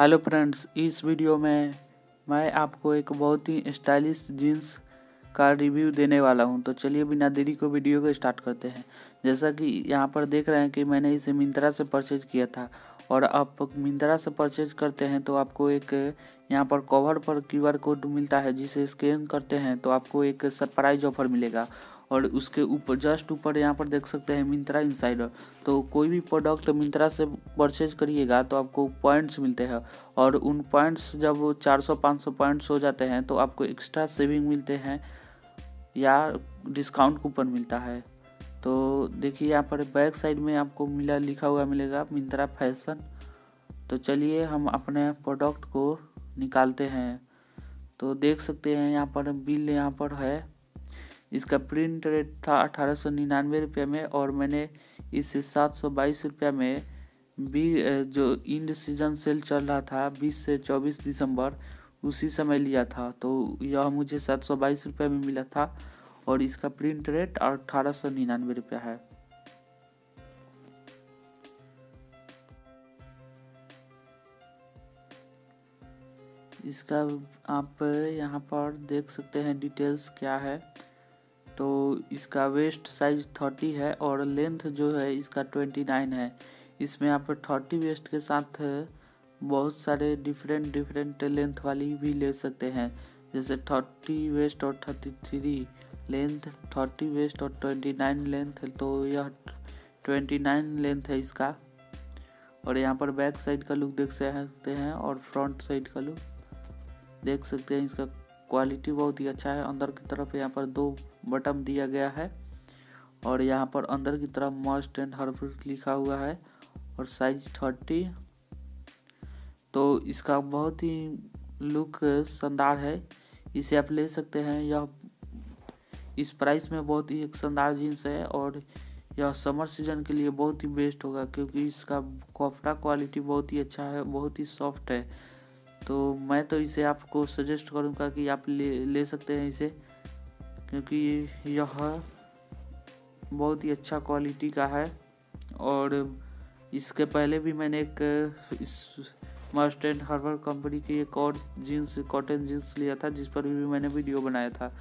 Hello friends, इस video में मैं आपको एक बहुत ही स्टाइलिश जीन्स का रिव्यू देने वाला हूँ। तो चलिए बिना देरी को वीडियो को स्टार्ट करते हैं। जैसा कि यहाँ पर देख रहे हैं कि मैंने इसे मिंत्रा से परचेज किया था। और आप मिंत्रा से परचेज करते हैं तो आपको एक, यहाँ पर कवर पर क्यूआर कोड मिलता है, जिसे स्कैन करते हैं तो आपको एक सरप्राइज़ ऑफ़र मिलेगा। और उसके ऊपर जस्ट ऊपर यहाँ पर देख सकते हैं मिंत्रा इंसाइडर तो कोई भी प्रोडक्ट मिंत्रा से परचेज करिएगा तो आपको पॉइंट्स मिलते हैं। और उन पॉइंट्स जब 400-500 पॉइंट्स हो जाते हैं तो आपको एक्स्ट्रा सेविंग मिलते हैं या डिस्काउंट कूपन मिलता है। तो देखिए यहाँ पर बैक साइड में आपको मिला, लिखा हुआ मिलेगा मिंत्रा फ़ैशन। तो चलिए हम अपने प्रोडक्ट को निकालते हैं। तो देख सकते हैं यहाँ पर बिल यहाँ पर है। इसका प्रिंट रेट था अठारह सौ निन्यानवे रुपये में और मैंने इसे सात सौ बाईस रुपये में बी जो इंड सीज़न सेल चल रहा था बीस से चौबीस दिसंबर उसी समय लिया था। तो यह मुझे सात सौ बाईस रुपये में मिला था। और इसका प्रिंट रेट अठारह सौ निन्यानवे रुपया है। इसका आप यहाँ पर देख सकते हैं डिटेल्स क्या है। तो इसका वेस्ट साइज़ थर्टी है और लेंथ जो है इसका ट्वेंटी नाइन है। इसमें आप थर्टी वेस्ट के साथ बहुत सारे डिफरेंट डिफरेंट लेंथ वाली भी ले सकते हैं। जैसे थर्टी वेस्ट और thirty three length thirty waist और ट्वेंटी नाइन लेंथ तो यह ट्वेंटी नाइन लेंथ है इसका। और यहाँ पर बैक साइड का लुक देख सकते हैं और फ्रंट साइड का लुक देख सकते हैं। इसका क्वालिटी बहुत ही अच्छा है। अंदर की तरफ़ यहाँ पर दो बटन दिया गया है और यहाँ पर अंदर की तरफ़ मस्ट एंड हर्बल लिखा हुआ है और साइज़ थर्टी तो इसका बहुत ही लुक शानदार है। इसे आप ले सकते हैं। यह इस प्राइस में बहुत ही एक शानदार जीन्स है और यह समर सीज़न के लिए बहुत ही बेस्ट होगा क्योंकि इसका कपड़ा क्वालिटी बहुत ही अच्छा है, बहुत ही सॉफ्ट है। तो मैं तो इसे आपको सजेस्ट करूँगा कि आप ले ले सकते हैं इसे, क्योंकि यह बहुत ही अच्छा क्वालिटी का है। और इसके पहले भी मैंने एक इस मस्ट एंड हर्बल कंपनी की एक और जीन्स, कॉटन जीन्स लिया था, जिस पर भी मैंने वीडियो बनाया था।